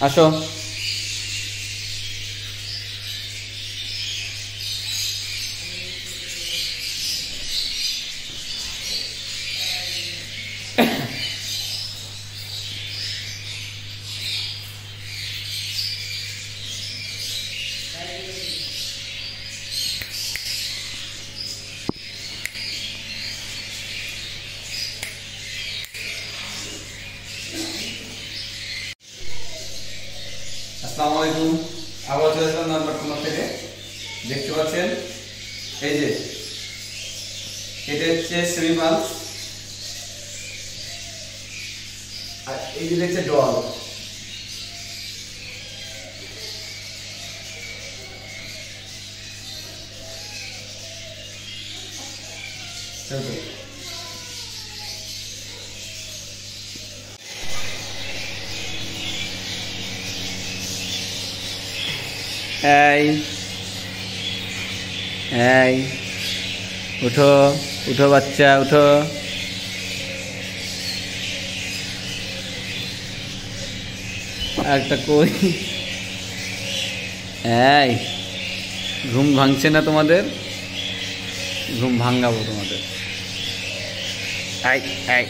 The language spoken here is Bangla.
阿叔。আসসালামু আলাইকুম। আবার চলে নাম্বার থেকে। দেখতে পাচ্ছেন? এই যে, এটা হচ্ছে আর এই যে হচ্ছে ডল এই এই, উঠো উঠো বাচ্চা, উঠো। একটা কই? এই, ঘুম ভাঙছে না তোমাদের? ঘুম ভাঙ্গাবো তোমাদের। I I